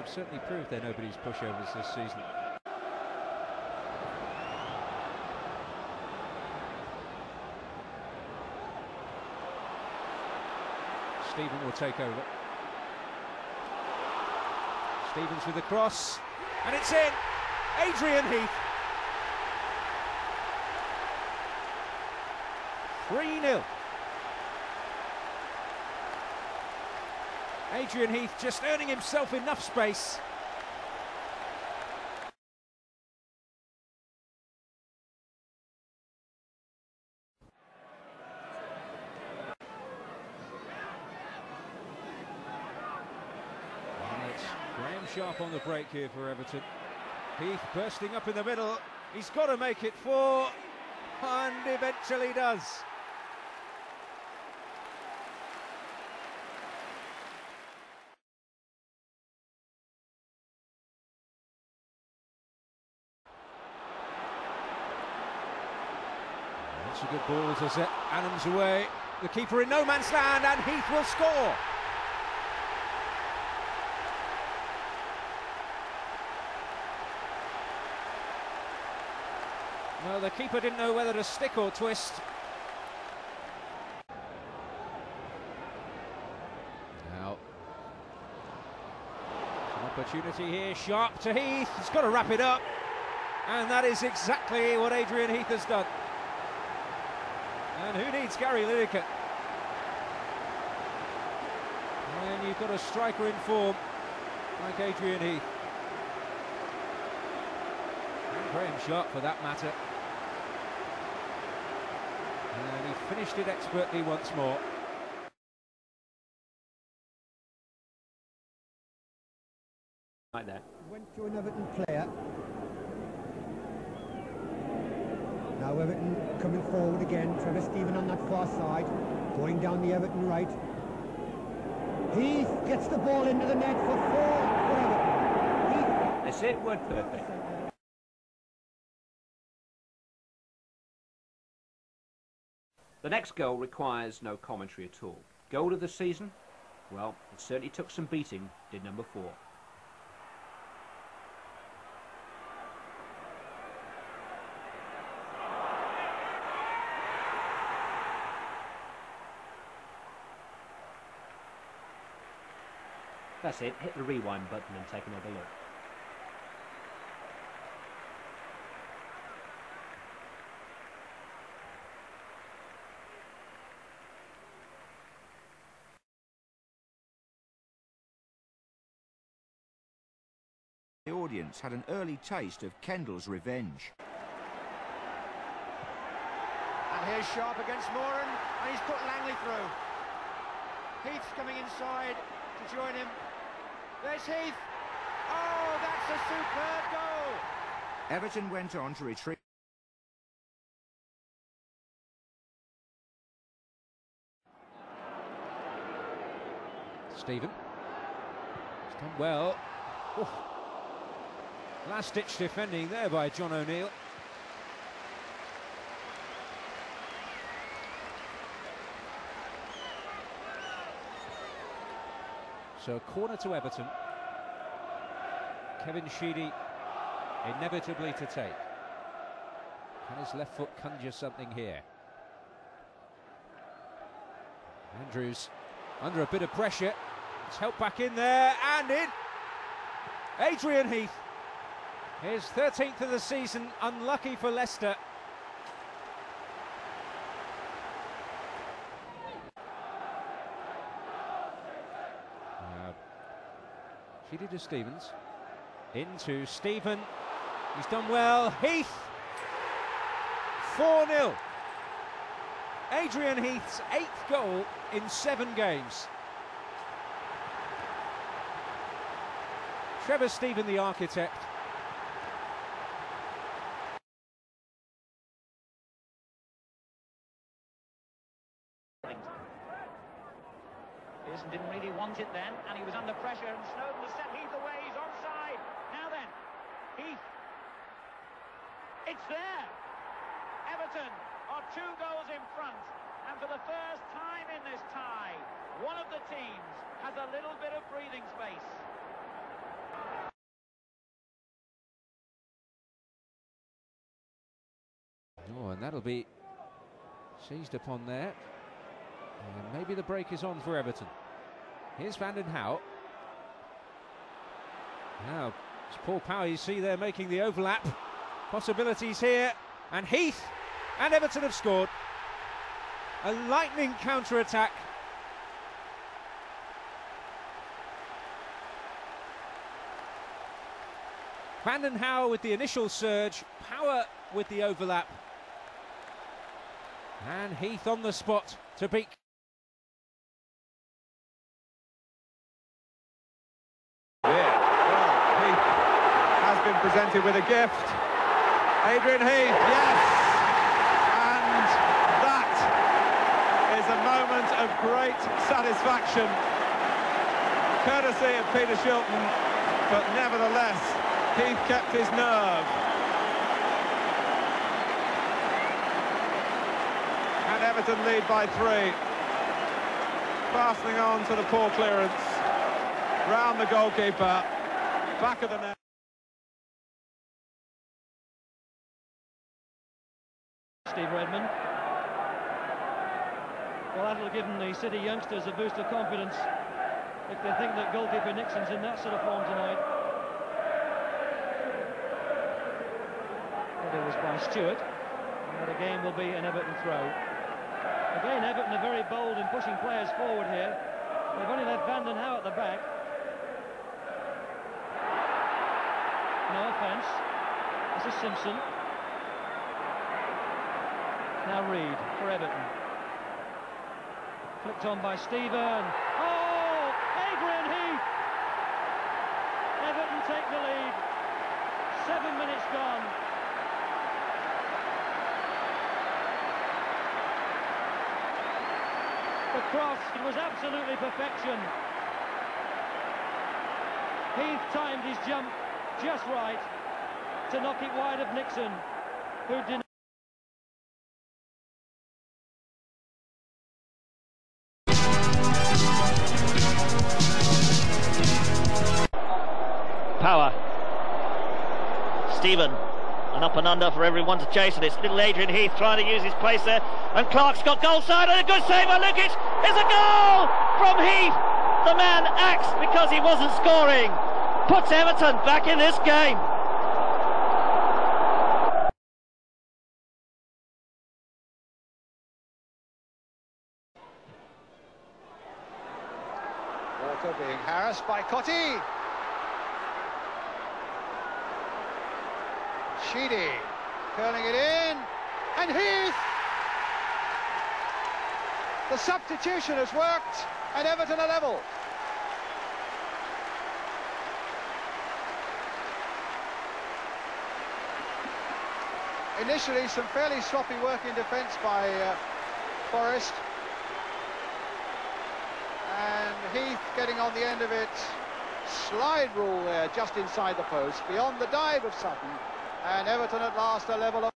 have certainly proved they're nobody's pushovers this season. Steven will take over. Stevens with the cross, and it's in. Adrian Heath. 3 0. Adrian Heath just earning himself enough space. Graeme Sharp on the break here for Everton. Heath bursting up in the middle. He's got to make it four, and eventually does. That's a good ball to set Adams away. The keeper in no man's land, and Heath will score. No, the keeper didn't know whether to stick or twist. Now, an opportunity here. Sharp to Heath. He's got to wrap it up. And that is exactly what Adrian Heath has done. And who needs Gary Lineker? When you've got a striker in form like Adrian Heath. And Graeme Sharp for that matter. And he finished it expertly once more. Right there. Went to an Everton player. Now Everton coming forward again. Trevor Steven on that far side. Going down the Everton right. Heath gets the ball into the net for four for That's it, word perfect. The next goal requires no commentary at all. Goal of the season? Well, it certainly took some beating, did number four. That's it, hit the rewind button and take another look. The audience had an early taste of Kendall's revenge. And here's Sharp against Moran, and he's put Langley through. Heath's coming inside to join him. There's Heath. Oh, that's a superb goal. Everton went on to retrieve. Steven. He's done well. Oof. Last ditch defending there by John O'Neill. So a corner to Everton. Kevin Sheedy inevitably to take. Can his left foot conjure something here? Andrews under a bit of pressure. It's helped back in there and in. Adrian Heath, his 13th of the season, unlucky for Leicester. Sheedy to Stevens. Into Steven. He's done well. Heath. 4 0. Adrian Heath's eighth goal in seven games. Trevor Steven, the architect. Pearson didn't really want it then, and he was under pressure, and Snodin has set Heath away. He's onside. Now then, Heath. It's there. Everton are two goals in front, and for the first time in this tie, one of the teams has a little bit of breathing space. Oh, and that'll be seized upon there. And maybe the break is on for Everton. Here's Van den Hauwe. Now, it's Paul Power, you see there making the overlap. Possibilities here. And Heath and Everton have scored. A lightning counter attack. Van den Hauwe with the initial surge, Power with the overlap. And Heath on the spot to beat. Yeah, well, Heath has been presented with a gift. Adrian Heath, yes! And that is a moment of great satisfaction, courtesy of Peter Shilton, but nevertheless, Heath kept his nerve. And Everton lead by three. Fastening on to the poor clearance round the goalkeeper, back of the net. Steve Redmond. Well, that'll give the City youngsters a boost of confidence if they think that goalkeeper Nixon's in that sort of form tonight. It was by Stewart, and the game will be an Everton throw. Again, Everton are very bold in pushing players forward here. They've only left Van den Hauwe at the back. No offence. This is Simpson. Now Reid for Everton. Flicked on by Steven. Oh! Adrian Heath! Everton take the lead. Seven minutes gone. The cross was absolutely perfection. Heath timed his jump just right to knock it wide of Nixon, who did Steven. An up and under for everyone to chase, and it's little Adrian Heath trying to use his pace there. And Clark's got goal side, and a good save by Lukic. It's a goal from Heath. The man axed because he wasn't scoring. Puts Everton back in this game. Being harassed by Cottee. Sheedy curling it in, and Heath. The substitution has worked, and Everton are level. Initially, some fairly sloppy work in defence by uh, Forest. And Heath getting on the end of it. Slide rule there, just inside the post, beyond the dive of Sutton. And Everton at last a level